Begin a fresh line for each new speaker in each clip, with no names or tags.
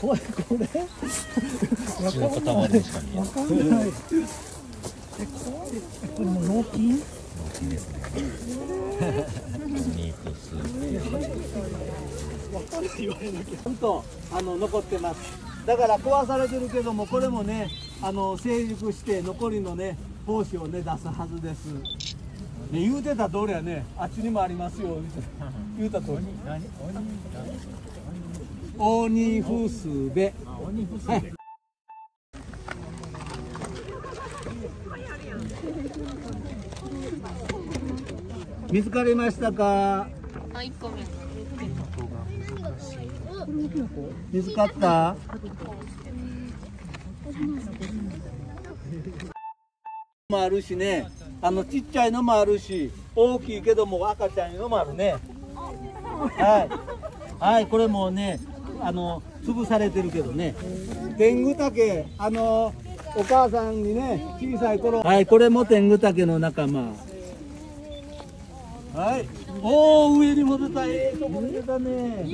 これ。これ
口の塊でしか見えない。
わかんない。えこれこれもう脳筋？
大きいですねミートスー
ちゃんとあの残ってます。だから壊されてるけどもこれもねあの成熟して残りのね胞子をね出すはずです、ね、言うてた通りやねあっちにもありますよ言うた通りオニフスベはい。見つかりましたか？
あ、一個目。
見つかった？もあるしね。あのちっちゃいのもあるし大きいけども赤ちゃんのもあるね。はい。はいこれもねあの潰されてるけどね。天狗竹あのお母さんにね小さい頃。はいこれも天狗竹の仲間。はい。おお上にも出た。ええとこに出たね。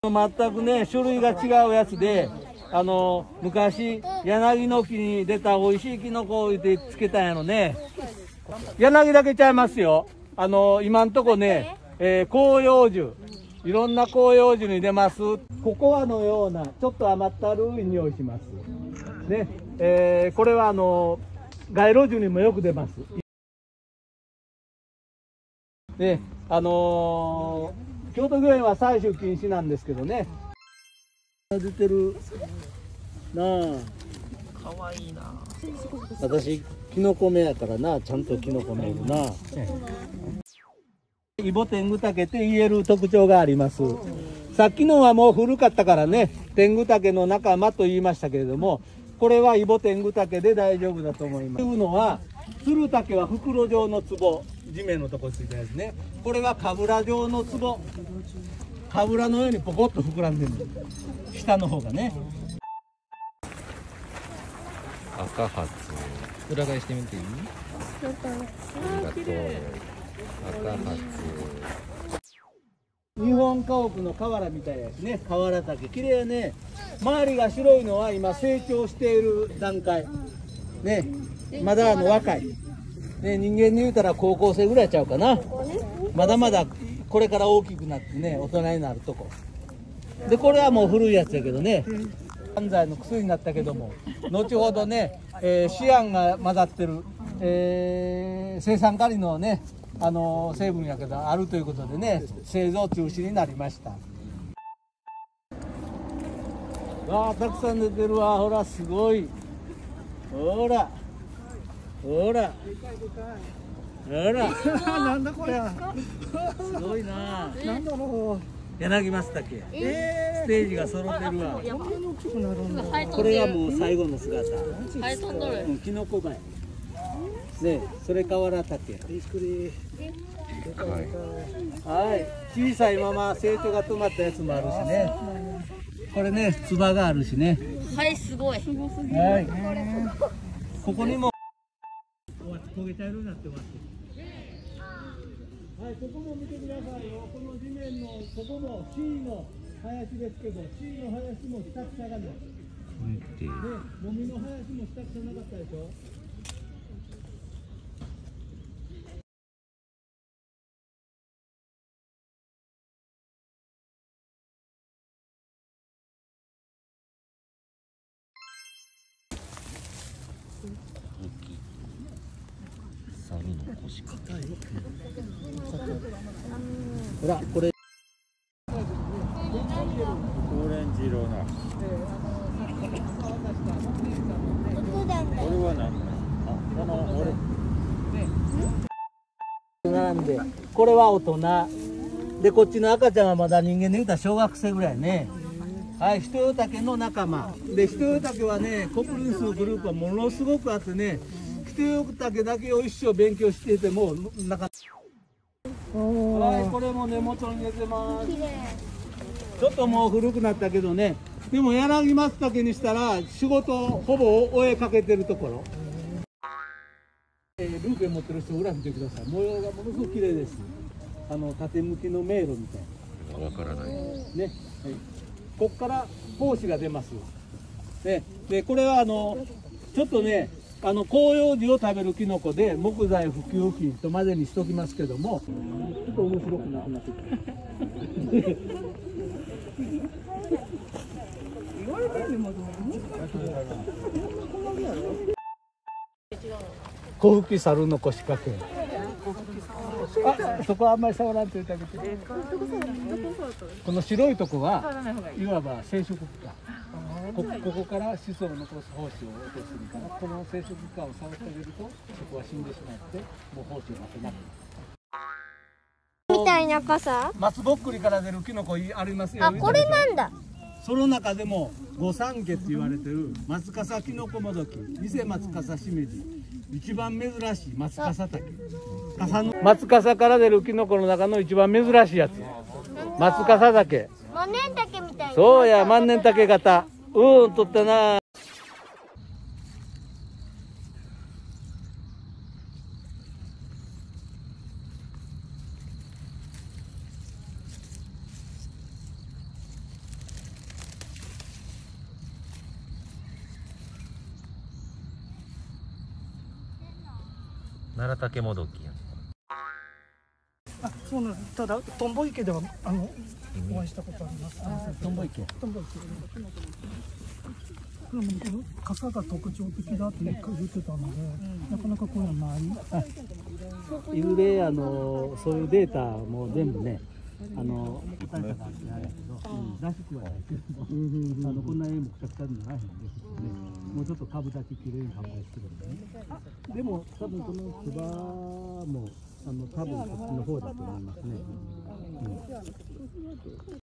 全くね種類が違うやつであの昔柳の木に出た美味しいキノコを言ってつけたんやろね。柳だけちゃいますよ。あの今んとこね、えー広葉樹。いろんな広葉樹に出ます。ココアのようなちょっと甘ったるい匂いします。ね、えーこれはあの街路樹にもよく出ます。ね、あのー京都御苑は採取禁止なんですけどね。出てるなあ。
かわいいな。
私キノコ目やからな、ちゃんとキノコ目いるな。イボテングタケって言える特徴があります。さっきのはもう古かったからね、テングタケの仲間と言いましたけれども、これはイボテングタケで大丈夫だと思います。というのは、ツルタケは袋状の壺、地面のとこついたやつね。これはカブラ状の壺。カブラのようにポコッと膨らんでるの。下の方がね。
赤髪裏返してみていい？ありがとう
日本家屋の瓦みたいやしね。瓦竹綺麗ね。周りが白いのは今成長している段階。ね。まだあの若い、ね、人間に言うたら高校生ぐらいちゃうかな。まだまだこれから大きくなってね大人になるとこ。でこれはもう古いやつやけどね。犯罪の薬になったけども後ほどね、えーシアンが混ざってる、えー、生産カリのねあの成分やけどあるということでね製造中止になりました。わあたくさん出てるわほらすごい。ほら。ほら。ほら。
なんだこれ。
すごいな。
なんだろ
柳松茸。
うえ
ステージが揃ってるわ。
ー、こ
れが。もう最後の姿。うんキノコバエねそれ瓦竹
びっくり。でかいでかい
はい。小さいまま成長が止まったやつもあるしね。これねつばがあるしね。
ハエすごい。
はい。ここにも。焦げ茶色になってますはいここも見てくださいよ。この地面のここも C の林ですけど C の林も下草がね
これって。
ね、もみの林も下草なかったでしょほらこれ
オレンジ色なこれは何あこの俺
並んでこれは大人でこっちの赤ちゃんはまだ人間で言うたら小学生ぐらいねはい人よたけの仲間で人よたけはね国林数グループはものすごくあってね人よたけだけを一生勉強していてもなんか。はいこれも根元に出てます。ちょっともう古くなったけどね。でも柳松茸にしたら仕事ほぼ終えかけてるところ。えールーペン持ってる人裏見てください。模様がものすごく綺麗です。あの縦向きの迷路みたい
わからない。
なね、はい、ここから胞子が出ます。ね、でこれはあのちょっとねあの広葉樹を食べるキノコで木材普及品とまでにしときますけどもちょっと面白くなくなってきた。小吹き猿の腰掛け。あ、そこはあんまり触らんといてあげて。この白いとこはいわば生殖器官。こここから子孫を残す胞子を落とするから、この生殖器官を触ってあげると、そこは死んでしまって、もう胞子を出せなく。
みたいな傘？
松ぼっくりから出るキノコありますよ。
あこれなんだ？
その中でも御三家って言われてる松笠キノコモドキ、偽松笠しめじ、一番珍しい松笠竹。笠の松笠から出るキノコの中の一番珍しいやつ。松笠竹。
万年竹みたいな
そうや、万年竹型。うん、とったな。
奈良竹もどきやん
あそうなんです。ただトンボ池ではあのお会いしたことあります。
トンボ池。
トンボ池。でもこの傘が特徴的だって言ってたので、なかなかこういうのない。
いずれ、あの、そういうデータも全部ね。あの、答えた感じあけど、らしくはないけど、あの、こんな絵もくちゃくちゃにならへんですしね。もうちょっと株だけ綺麗に販売してるんで。ね。でも、多分このつばも、あの、多分こっちの方だと思いますね。うん